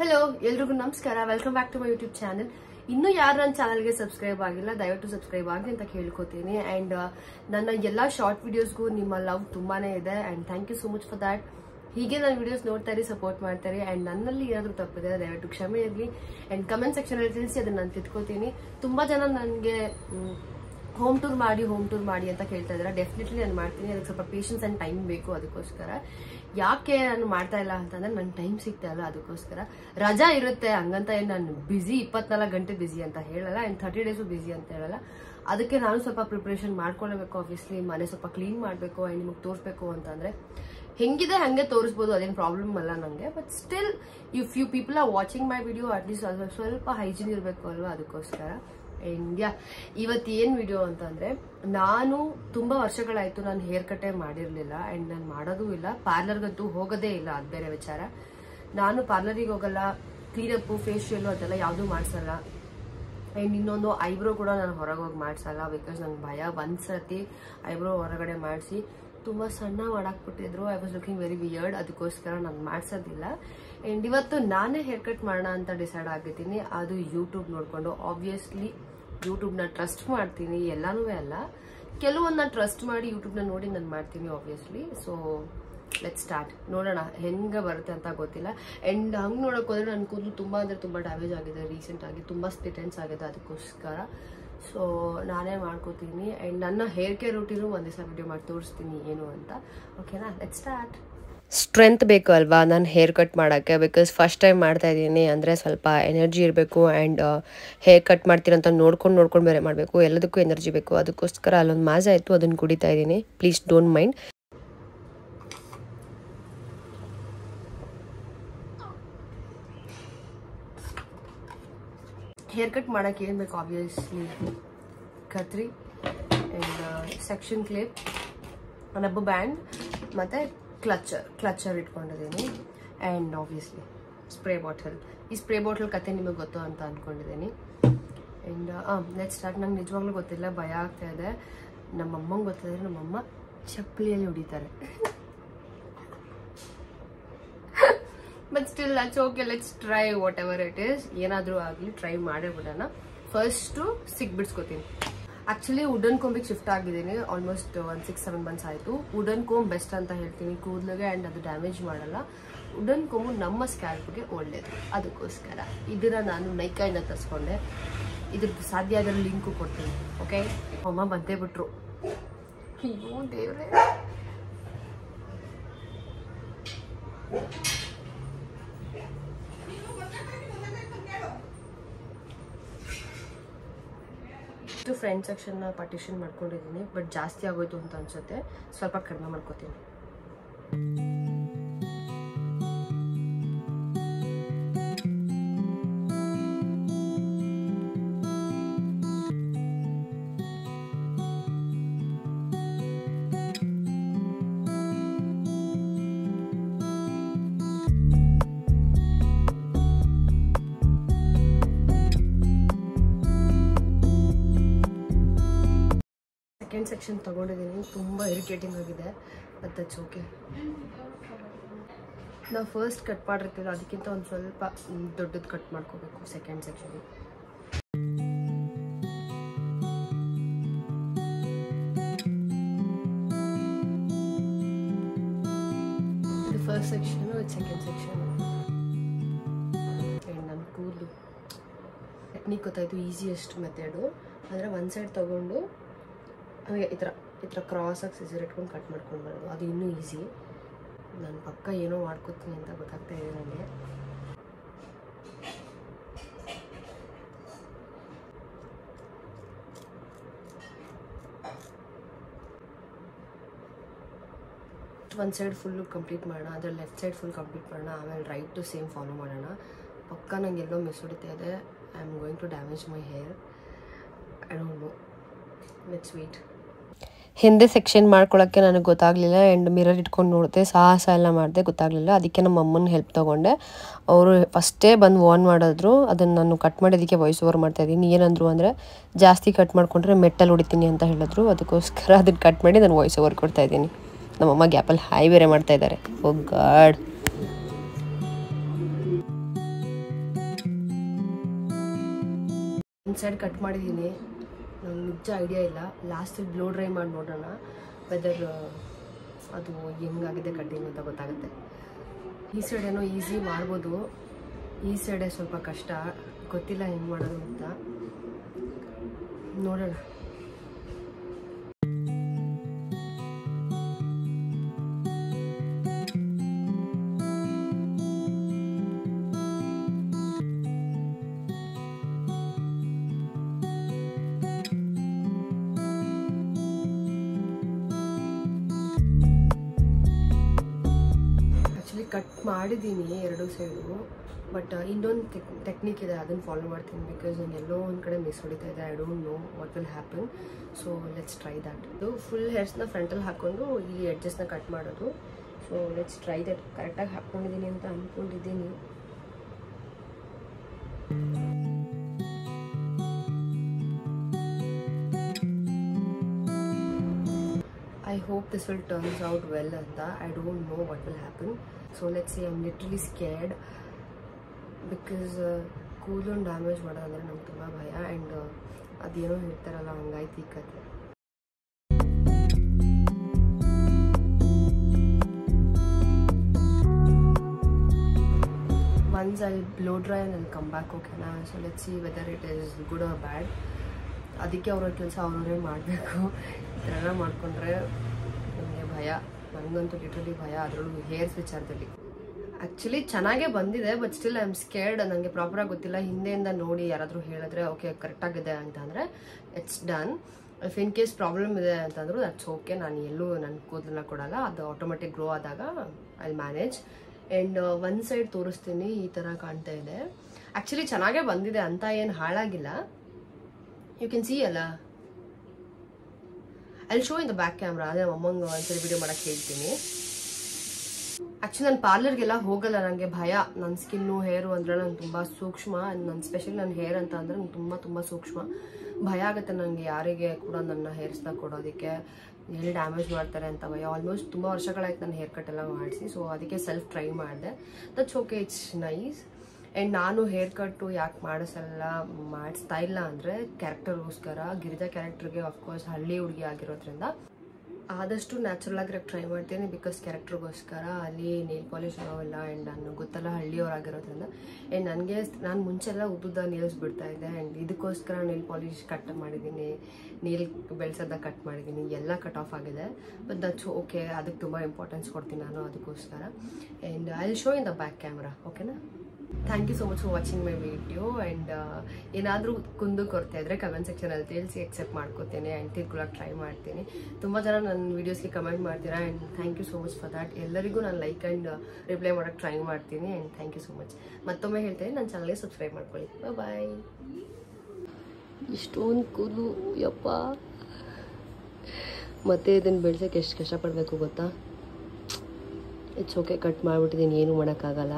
Hello ಎಲ್ರಿಗೂ ನಮಸ್ಕಾರ. Welcome back to my YouTube channel ಇನ್ನೂ ಯಾರು ನನ್ನ ಚಾನಲ್ಗೆ ಸಬ್ಸ್ಕ್ರೈಬ್ ಆಗಿಲ್ಲ, ದಯವಿಟ್ಟು ಸಬ್ಸ್ಕ್ರೈಬ್ ಆಗಿ ಅಂತ ಕೇಳ್ಕೊತೀನಿ. ಆ್ಯಂಡ್ ನನ್ನ ಎಲ್ಲ ಶಾರ್ಟ್ ವಿಡಿಯೋಸ್ಗೂ ನಿಮ್ಮ ಲವ್ ತುಂಬಾ ಇದೆ. And thank you so much for that ಹೀಗೆ ನನ್ನ ವಿಡಿಯೋಸ್ ನೋಡ್ತಾ ಇರಿ ಸಪೋರ್ಟ್ ಮಾಡ್ತಾರೆ ಆ್ಯಂಡ್ ನನ್ನಲ್ಲಿ ಏನಾದರೂ ತಪ್ಪಿದೆ ದಯವಿಟ್ಟು ಕ್ಷಮೆ ಇರಲಿ. ಆ್ಯಂಡ್ ಕಮೆಂಟ್ ಸೆಕ್ಷನಲ್ಲಿ ತಿಳಿಸಿ ಅದನ್ನು ನಾನು ತಿಳ್ಕೊತೀನಿ ತುಂಬ ಜನ ನನಗೆ ಹೋಮ್ ಟೂರ್ ಮಾಡಿ ಹೋಮ್ ಟೂರ್ ಮಾಡಿ ಅಂತ ಕೇಳ್ತಾ ಇದ್ದಾರೆ. ಡೆಫಿನೆಟ್ಲಿ ನಾನು ಮಾಡ್ತೀನಿ. ಅದಕ್ಕೆ ಸ್ವಲ್ಪ ಪೇಷನ್ಸ್ ಅಂಡ್ ಟೈಮ್ ಬೇಕು ಅದಕ್ಕೋಸ್ಕರ. ಯಾಕೆ ನಾನು ಮಾಡ್ತಾ ಇಲ್ಲ ಅಂತಂದ್ರೆ ನನ್ ಟೈಮ್ ಸಿಗ್ತಾ ಇಲ್ಲ ಅದಕ್ಕೋಸ್ಕರ. ರಜಾ ಇರುತ್ತೆ. ಹಂಗಂತ ಏನು ನಾನು ಬಿಸಿ ಇಪ್ಪತ್ನಾಲ್ಕು ಗಂಟೆ ಬಿಸಿ ಅಂತ ಹೇಳಲ್ಲ. ಆ್ಯಂಡ್ ತರ್ಟಿ ಡೇಸು ಬಿಸಿ ಅಂತ ಹೇಳಲ್ಲ. ಅದಕ್ಕೆ ನಾನು ಸ್ವಲ್ಪ ಪ್ರಿಪ್ರೇಷನ್ ಮಾಡ್ಕೊಳ್ಬೇಕು ಆಬ್ವಿಯಸ್ಲಿ ಮನೆ ಸ್ವಲ್ಪ ಕ್ಲೀನ್ ಮಾಡಬೇಕು ಆ್ಯಂಡ್ ನಿಮಗೆ ತೋರಿಸ್ಬೇಕು ಅಂತಂದರೆ ಹೆಂಗಿದೆ, ಹಂಗೆ ತೋರಿಸ್ಬೋದು. ಅದೇನು ಪ್ರಾಬ್ಲಮ್ ಅಲ್ಲ ನನಗೆ but still if you people are watching my video at least ಸ್ವಲ್ಪ ಹೈಜೀನ್ ಇರಬೇಕು ಅಲ್ವಾ ಅದಕ್ಕೋಸ್ಕರ. ಇಂಡಿಯಾ ಇವತ್ತು ಏನು ವಿಡಿಯೋ ಅಂತಂದರೆ, ನಾನು ತುಂಬ ವರ್ಷಗಳಾಯಿತು ನಾನು ಹೇರ್ ಕಟ್ಟೆ ಮಾಡಿರಲಿಲ್ಲ ಆ್ಯಂಡ್ ನಾನು ಮಾಡೋದು ಇಲ್ಲ ಪಾರ್ಲರ್ಗಂತೂ ಹೋಗೋದೇ ಇಲ್ಲ ಅದು ಬೇರೆ ವಿಚಾರ. ನಾನು ಪಾರ್ಲರಿಗೆ ಹೋಗಲ್ಲ ಕ್ಲೀನಪ್ ಫೇಶಿಯಲ್ ಅದೆಲ್ಲ ಯಾವುದೂ ಮಾಡಿಸಲ್ಲ. ಆ್ಯಂಡ್ ಇನ್ನೊಂದು ಐಬ್ರೋ ಕೂಡ ನಾನು ಹೊರಗೆ ಹೋಗಿ ಮಾಡ್ಸಲ್ಲ ಬಿಕಾಸ್ ನಂಗೆ ಭಯ. ಒಂದ್ಸತಿ ಐಬ್ರೋ ಹೊರಗಡೆ ಮಾಡಿಸಿ, ತುಂಬ ಸಣ್ಣ ಮಾಡಾಕ್ಬಿಟ್ಟಿದ್ರು. I was looking very weird ಅದಕ್ಕೋಸ್ಕರ ನಾನು ಮಾಡ್ಸೋದಿಲ್ಲ. ಆ್ಯಂಡ್ ಇವತ್ತು ನಾನೇ ಹೇರ್ ಕಟ್ ಮಾಡೋಣ ಅಂತ ಡಿಸೈಡ್ ಆಗಿದ್ದೀನಿ. ಅದು ಯೂಟ್ಯೂಬ್ ನೋಡಿಕೊಂಡು ಆಬ್ವಿಯಸ್ಲಿ ಯೂಟ್ಯೂಬ್ನ ಟ್ರಸ್ಟ್ ಮಾಡ್ತೀನಿ, ಎಲ್ಲಾನು ಅಲ್ಲ. ಕೆಲವೊಂದನ್ನ ಟ್ರಸ್ಟ್ ಮಾಡಿ ಯೂಟ್ಯೂಬ್ನ ನೋಡಿ ನಾನು ಮಾಡ್ತೀನಿ ಆಬ್ವಿಯಸ್ಲಿ ಸೊ ಲೆಟ್ ಸ್ಟಾರ್ಟ್ ನೋಡೋಣ, ಹೆಂಗೆ ಬರುತ್ತೆ ಅಂತ ಗೊತ್ತಿಲ್ಲ. ಅಂಡ್ ಹಂಗೆ ನೋಡೋಕ್ಕೋದ್ರೆ ನನ್ನ ಕೂದಲು ತುಂಬ ಅಂದರೆ ತುಂಬ ಡ್ಯಾಮೇಜ್ ಆಗಿದೆ ರೀಸೆಂಟ್ ಆಗಿ ತುಂಬಾ ಸ್ಪಿಟೆನ್ಸ್ ಆಗಿದೆ ಅದಕ್ಕೋಸ್ಕರ. ಸೊ ನಾನೇ ಮಾಡ್ಕೋತೀನಿ. ಆ್ಯಂಡ್ ನನ್ನ ಹೇರ್ ಕೇರ್ ರೂಟೀನು ಒಂದೇ ದಿವಸ ವಿಡಿಯೋ ಮಾಡಿ ತೋರಿಸ್ತೀನಿ ಏನು ಅಂತ. ಓಕೆನಾ ಲೆಟ್ ಸ್ಟಾರ್ಟ್ ಸ್ಟ್ರೆಂತ್ ಬೇಕು ಅಲ್ವಾ ನಾನು ಹೇರ್ ಕಟ್ ಮಾಡೋಕ್ಕೆ? ಬಿಕಾಸ್ ಫಸ್ಟ್ ಟೈಮ್ ಮಾಡ್ತಾ ಇದ್ದೀನಿ ಅಂದರೆ ಸ್ವಲ್ಪ ಎನರ್ಜಿ ಇರಬೇಕು ಆ್ಯಂಡ್ ಹೇರ್ ಕಟ್ ಮಾಡ್ತೀರಂತ ನೋಡ್ಕೊಂಡು ನೋಡ್ಕೊಂಡು ಬೇರೆ ಮಾಡಬೇಕು. ಎಲ್ಲದಕ್ಕೂ ಎನರ್ಜಿ ಬೇಕು. ಅದಕ್ಕೋಸ್ಕರ ಅಲ್ಲೊಂದು ಮಾಜ ಇತ್ತು, ಅದನ್ನು ಕುಡಿತಾ ಇದ್ದೀನಿ. Please don't mind hair cut ಮಾಡೋಕ್ಕೆ ಏನು ಬೇಕು obviously Katri and section clip rubber band ಮತ್ತು ಕ್ಲಚ್ಚರ್ ಕ್ಲಚ್ಚರ್ ಇಟ್ಕೊಂಡಿದ್ದೀನಿ. ಆ್ಯಂಡ್ ಆಬ್ವಿಯಸ್ಲಿ ಸ್ಪ್ರೇ ಬಾಟಲ್ ಈ ಸ್ಪ್ರೇ ಬಾಟಲ್ ಕತೆ ನಿಮಗೆ ಗೊತ್ತು ಅಂತ ಅಂದ್ಕೊಂಡಿದ್ದೀನಿ ಆ್ಯಂಡ್ ನೆಕ್ಸ್ಟ್ ಸ್ಟಾರ್ಟ್ ನಂಗೆ ನಿಜವಾಗ್ಲೂ ಗೊತ್ತಿಲ್ಲ, ಭಯ ಆಗ್ತಾ ಇದೆ. ನಮ್ಮಮ್ಮಂಗೆ ಗೊತ್ತಿದ್ರೆ ನಮ್ಮಮ್ಮ ಚಪ್ಪಲಿಯಲ್ಲಿ ಹೊಡಿತಾರೆ. But still luck okay let's try whatever it is ಏನಾದರೂ ಆಗಲಿ ಟ್ರೈ ಮಾಡೇ ಬಿಡೋಣ ಫಸ್ಟು ಸಿಕ್ ಆಕ್ಚುಲಿ ವುಡನ್ ಕೊಂಬಿಗೆ ಶಿಫ್ಟ್ ಆಗಿದ್ದೀನಿ. ಆಲ್ಮೋಸ್ಟ್ ಒಂದು ಸಿಕ್ಸ್ ಸೆವೆನ್ ಮಂತ್ಸ್ ಆಯಿತು. ವುಡನ್ ಕೋಂಬ್ ಬೆಸ್ಟ್ ಅಂತ ಹೇಳ್ತೀನಿ. ಕೂದಲಿಗೆ ಆ್ಯಂಡ್ ಅದು ಡ್ಯಾಮೇಜ್ ಮಾಡಲ್ಲ. ವುಡನ್ ಕೋಂಬು ನಮ್ಮ ಸ್ಕ್ಯಾಲ್ಪ್ಗೆ ಒಳ್ಳೆಯದು ಅದಕ್ಕೋಸ್ಕರ. ಇದನ್ನು ನಾನು ನೈಕಾಯಿಂದ ತರಿಸ್ಕೊಂಡೆ. ಇದ್ರ ಸಾಧ್ಯ ಆದರೂ ಲಿಂಕು ಕೊಡ್ತೀನಿ. ಓಕೆ ಅಮ್ಮ ಬಂದೇ ಬಿಟ್ರು. ಅಯ್ಯೋ, ದೇವ್ರೆ. ಇಷ್ಟು ಫ್ರೆಂಡ್ ಸೆಕ್ಷನ್ನ ಪಾರ್ಟಿಷನ್ ಮಾಡ್ಕೊಂಡಿದ್ದೀನಿ ಬಟ್ ಜಾಸ್ತಿ ಆಗೋಯ್ತು ಅಂತ ಅನ್ಸುತ್ತೆ. ಸ್ವಲ್ಪ ಕಡಿಮೆ ಮಾಡ್ಕೋತೀನಿ. ಸೆಕೆಂಡ್ ಸೆಕ್ಷನ್ ತೊಗೊಂಡಿದ್ದೀನಿ. ತುಂಬ ಇರಿಟೇಟಿಂಗ್ ಆಗಿದೆ. ಮತ್ತು ದಟ್ಸ್ ಓಕೆ ನಾವು ಫಸ್ಟ್ ಕಟ್ ಮಾಡಿರ್ತೀವಿ ಅದಕ್ಕಿಂತ ಒಂದು ಸ್ವಲ್ಪ ದೊಡ್ಡದು ಕಟ್ ಮಾಡ್ಕೋಬೇಕು ಸೆಕೆಂಡ್ ಸೆಕ್ಷನ್ ಇದು ಫಸ್ಟ್ ಸೆಕ್ಷನು ಸೆಕೆಂಡ್ ಸೆಕ್ಷನು ನನ್ನ ಕೂದಲು. ಟೆಕ್ನಿಕ್ ಗೊತ್ತಾಯಿತು ಈಸಿಯೆಸ್ಟ್ ಮೆಥಡು ಅಂದರೆ ಒಂದು ಸೈಡ್ ತೊಗೊಂಡು ಈ ಥರ ಈ ಥರ ಕ್ರಾಸಾಗಿ ಸಿಸರ್ ಇಟ್ಕೊಂಡು ಕಟ್ ಮಾಡ್ಕೊಂಡು ಬರೋದು. ಅದು ಇನ್ನೂ ಈಸಿ ನನ್ನ ಪಕ್ಕ ಏನೋ ಮಾಡ್ಕೋತೀನಿ ಅಂತ ಗೊತ್ತಾಗ್ತಾ ಇದೆ ನನಗೆ ಒಂದು ಸೈಡ್ ಫುಲ್ಲು ಕಂಪ್ಲೀಟ್ ಮಾಡೋಣ, ಅದ್ರ ಲೆಫ್ಟ್ ಸೈಡ್ ಫುಲ್ ಕಂಪ್ಲೀಟ್ ಮಾಡೋಣ, ಆಮೇಲೆ ರೈಟ್ ಟು ಸೇಮ್ ಫಾಲೋ ಮಾಡೋಣ. ಪಕ್ಕ ನಂಗೆ ಎಲ್ಲೋ ಮಿಸ್ ಹೊಡಿತಾ ಇದೆ. I am going to damage my hair I don't know let's wait ಹಿಂದೆ ಸೆಕ್ಷನ್ ಮಾಡ್ಕೊಳ್ಳೋಕ್ಕೆ ನನಗೆ ಗೊತ್ತಾಗಲಿಲ್ಲ. ಆ್ಯಂಡ್ ಮಿರರ್ ಇಟ್ಕೊಂಡು ನೋಡಿದೆ, ಸಾಹಸ ಎಲ್ಲ ಮಾಡಿದೆ, ಗೊತ್ತಾಗಲಿಲ್ಲ. ಅದಕ್ಕೆ ನಮ್ಮ ಅಮ್ಮನ ಹೆಲ್ಪ್ ತೊಗೊಂಡೆ. ಅವರು ಫಸ್ಟೇ ಬಂದು ವಾರ್ನ್ ಮಾಡಿದ್ರು. ಅದನ್ನು ನಾನು ಕಟ್ ಮಾಡೋದಕ್ಕೆ ವಾಯ್ಸ್ ಓವರ್ ಮಾಡ್ತಾ ಮಾಡ್ತಾಯಿದ್ದೀನಿ ಏನಂದರು ಅಂದರೆ, ಜಾಸ್ತಿ ಕಟ್ ಮಾಡಿಕೊಂಡ್ರೆ ಮೆಟ್ಟಲ್ಲಿ ಹೊಡಿತೀನಿ ಅಂತ ಹೇಳಿದ್ರು. ಅದಕ್ಕೋಸ್ಕರ ಅದನ್ನು ಕಟ್ ಮಾಡಿ ನಾನು ವಾಯ್ಸ್ ಓವರ್ ಕೊಡ್ತಾ ಕೊಡ್ತಾಯಿದ್ದೀನಿ ನಮ್ಮಮ್ಮ ಗ್ಯಾಪಲ್ಲಿ ಹಾಯ್ ಬೇರೆ ಮಾಡ್ತಾಯಿದ್ದಾರೆ ಓ oh ಗಾಡ್ ಒಂದು ಸೈಡ್ ಕಟ್ ಮಾಡಿದ್ದೀನಿ. ನಂಗೆ ನಿಜ ಐಡಿಯಾ ಇಲ್ಲ. ಲಾಸ್ಟಲ್ಲಿ ಬ್ಲೋ ಡ್ರೈ ಮಾಡಿ ನೋಡೋಣ ವೆದರ್ ಅದು ಹೆಂಗಾಗಿದೆ ಕಟ್ಟಿಂಗ್ ಅಂತ ಗೊತ್ತಾಗುತ್ತೆ. ಈ ಸೈಡ್ ಏನೋ ಈಸಿ ಮಾಡ್ಬೋದು. ಈ ಸೈಡೇ ಸ್ವಲ್ಪ ಕಷ್ಟ. ಗೊತ್ತಿಲ್ಲ ಹೆಂಗೆ ಮಾಡೋದು ಅಂತ. ನೋಡೋಣ. ಕಟ್ ಮಾಡಿದ್ದೀನಿ ಎರಡು ಸೈಡು ಬಟ್ ಇನ್ನೊಂದು ಟೆಕ್ನಿಕ್ ಇದೆ, ಅದನ್ನು ಫಾಲೋ ಮಾಡ್ತೀನಿ ಬಿಕಾಸ್ ನಂಗೆ ಎಲ್ಲೋ ಒಂದು ಕಡೆ ಮಿಸ್ ಹೊಡಿತಾ ಇದೆ. I don't know what will happen so let's try that ಇದು ಫುಲ್ ಹೇರ್ಸ್ನ ಫ್ರಂಟಲ್ಲಿ ಹಾಕ್ಕೊಂಡು ಈ ಎಡ್ಜಸ್ನ ಕಟ್ ಮಾಡೋದು. ಸೊ ಲೆಟ್ಸ್ ಟ್ರೈ ದಟ್ ಕರೆಕ್ಟಾಗಿ ಹಾಕ್ಕೊಂಡಿದ್ದೀನಿ ಅಂತ ಅಂದ್ಕೊಂಡಿದ್ದೀನಿ I hope this will turns out well ಅಂತ. I don't know what will happen so let's see I'm literally scared because ಕೂದಲನ್ನು ಡ್ಯಾಮೇಜ್ ಮಾಡೋದಂದ್ರೆ ನಂಗೆ ತುಂಬ ಭಯ ಆ್ಯಂಡ್ ಅದೇನೋ ಹೇಳ್ತಾರಲ್ಲ ಹಂಗಾಯ್ತು ಈ ಕತೆ once I blow dry and I come back ಓಕೆನಾ so let see whether it is good or bad ಅದಕ್ಕೆ ಅವ್ರ ಕೆಲಸ ಅವರವರೇ ಮಾಡಬೇಕು ಈ ಥರ ಎಲ್ಲ ಮಾಡಿಕೊಂಡ್ರೆ ನನಗೆ ಭಯ ನನಗಂತೂ ಲಿಟ್ರಲಿ ಭಯ. ಅದರಲ್ಲೂ ಹೇರ್ಸ್ ವಿಚಾರದಲ್ಲಿ ಆ್ಯಕ್ಚುಲಿ ಚೆನ್ನಾಗೇ ಬಂದಿದೆ but still I am scared ನನಗೆ ಪ್ರಾಪರಾಗಿ ಗೊತ್ತಿಲ್ಲ. ಹಿಂದೆಯಿಂದ ನೋಡಿ ಯಾರಾದರೂ ಹೇಳಿದ್ರೆ ಓಕೆ ಕರೆಕ್ಟಾಗಿದೆ ಅಂತಂದರೆ it's done if in case problem ಇದೆ ಅಂತಂದ್ರು ದಟ್ಸ್ ಓಕೆ ನಾನು ಎಲ್ಲೂ ನನ್ನ ಕೂದಲನ್ನ ಕೊಡಲ್ಲ. ಅದು ಆಟೋಮೆಟಿಕ್ ಗ್ರೋ ಆದಾಗ I manage and one side ತೋರಿಸ್ತೀನಿ, ಈ ಥರ ಕಾಣ್ತಾ ಇದೆ. ಆ್ಯಕ್ಚುಲಿ ಚೆನ್ನಾಗೇ ಬಂದಿದೆ, ಅಂತ ಏನು ಹಾಳಾಗಿಲ್ಲ. ಯು ಕ್ಯಾನ್ ಸಿ ಅಲ್ಲ. ಅಲ್ಲಿ show in the back camera ಅದೇ ಅಮ್ಮಂಗೆ ಒಂದ್ಸರಿ ವಿಡಿಯೋ ಮಾಡಕ್ಕೆ ಹೇಳ್ತೀನಿ. ಆ್ಯಕ್ಚುಲಿ ನಾನು ಪಾರ್ಲರ್ಗೆಲ್ಲ ಹೋಗಲ್ಲ. ನನಗೆ ಭಯ. ನನ್ನ ಸ್ಕಿನ್ನು ಹೇರು ಅಂದರೆ ನಂಗೆ ತುಂಬ ಸೂಕ್ಷ್ಮ. ನನ್ನ ಸ್ಪೆಷಲಿ ನನ್ನ ಹೇರ್ ಅಂತ ಅಂದರೆ ನಂಗೆ ತುಂಬ ತುಂಬ ಸೂಕ್ಷ್ಮ. ಭಯ ಆಗುತ್ತೆ ನನಗೆ ಯಾರಿಗೆ ಕೂಡ ನನ್ನ ಹೇರ್ಸ್ನ ಕೊಡೋದಕ್ಕೆ. ಎಲ್ಲಿ ಡ್ಯಾಮೇಜ್ ಮಾಡ್ತಾರೆ ಅಂತ ಭಯ. ಆಲ್ಮೋಸ್ಟ್ ತುಂಬ ವರ್ಷಗಳಾಯ್ತು ನನ್ನ ಹೇರ್ ಕಟ್ ಎಲ್ಲ ಮಾಡಿಸಿ. ಸೊ ಅದಕ್ಕೆ ಸೆಲ್ಫ್ ಟ್ರೈ ಮಾಡಿದೆ. That's okay it's nice and ನಾನು ಹೇರ್ ಕಟ್ಟು ಯಾಕೆ ಮಾಡಿಸಲ್ಲ, ಮಾಡಿಸ್ತಾ ಇಲ್ಲ ಅಂದರೆ ಕ್ಯಾರೆಕ್ಟರ್ಗೋಸ್ಕರ ಗಿರಿಜಾ ಕ್ಯಾರೆಕ್ಟರ್ಗೆ ಅಫ್ಕೋರ್ಸ್ ಹಳ್ಳಿ ಹುಡುಗಿ ಆಗಿರೋದ್ರಿಂದ ಆದಷ್ಟು ನ್ಯಾಚುರಲ್ ಆಗಿರೋಕ್ಕೆ ಟ್ರೈ ಮಾಡ್ತೀನಿ ಬಿಕಾಸ್ ಕ್ಯಾರೆಕ್ಟರ್ಗೋಸ್ಕರ ಅಲ್ಲಿ ನೇಲ್ ಪಾಲಿಶ್ ಆಗೋಲ್ಲ ಆ್ಯಂಡ್ ನಾನು ಗೊತ್ತಲ್ಲ ಹಳ್ಳಿಯವರಾಗಿರೋದ್ರಿಂದ. ಆ್ಯಂಡ್ ನನಗೆ ನಾನು ಮುಂಚೆಲ್ಲ ಉದ್ದುದ ನೀಲ್ಸ್ ಬಿಡ್ತಾ ಇದ್ದೆ ಆ್ಯಂಡ್ ಇದಕ್ಕೋಸ್ಕರ ನೇಲ್ ಪಾಲಿಷ್ ಕಟ್ ಮಾಡಿದ್ದೀನಿ ನೀಲ್ ಬೆಳೆಸೋದ ಕಟ್ ಮಾಡಿದ್ದೀನಿ ಎಲ್ಲ ಕಟ್ ಆಫ್ ಆಗಿದೆ. ಬಟ್ ದಟ್ಸ್ ಓಕೆ ಅದಕ್ಕೆ ತುಂಬ ಇಂಪಾರ್ಟೆನ್ಸ್ ಕೊಡ್ತೀನಿ ನಾನು ಅದಕ್ಕೋಸ್ಕರ. And I show in the back camera ಓಕೆನಾ thank you so much for watching my video and ಏನಾದರೂ ಕುಂದು ಕೊರತೆ ಆದರೆ ಕಮೆಂಟ್ ಸೆಕ್ಷನಲ್ಲಿ ತಿಳಿಸಿ ಎಕ್ಸೆಪ್ಟ್ ಮಾಡ್ಕೋತೇನೆ ಆ್ಯಂಡ್ ತಿಳ್ಕೊಳಕ್ಕೆ ಟ್ರೈ ಮಾಡ್ತೀನಿ. ತುಂಬ ಜನ ನನ್ನ ವೀಡಿಯೋಸ್ಗೆ ಕಮೆಂಟ್ ಮಾಡ್ತೀರಾ and thank you so much for that ಎಲ್ಲರಿಗೂ ನಾನು ಲೈಕ್ ಆ್ಯಂಡ್ ರಿಪ್ಲೈ ಮಾಡೋಕ್ಕೆ ಟ್ರೈ ಮಾಡ್ತೀನಿ and thank you so much ಮತ್ತೊಮ್ಮೆ ಹೇಳ್ತೇನೆ, ನನ್ನ ಚಾನಲ್ಗೆ ಸಬ್ಸ್ಕ್ರೈಬ್ ಮಾಡ್ಕೊಳ್ಳಿ. ಬಾಯ್ ಇಷ್ಟೊಂದು ಕೂದಲು ಯಪ್ಪ. ಮತ್ತೆ ಇದನ್ನು ಬೆಳ್ಸೋಕ್ಕೆ ಎಷ್ಟು ಕಷ್ಟಪಡಬೇಕು ಗೊತ್ತಾ? ಇಟ್ಸ್ ಓಕೆ ಕಟ್ ಮಾಡಿಬಿಟ್ಟಿದ್ದೀನಿ ಏನೂ ಮಾಡೋಕ್ಕಾಗಲ್ಲ.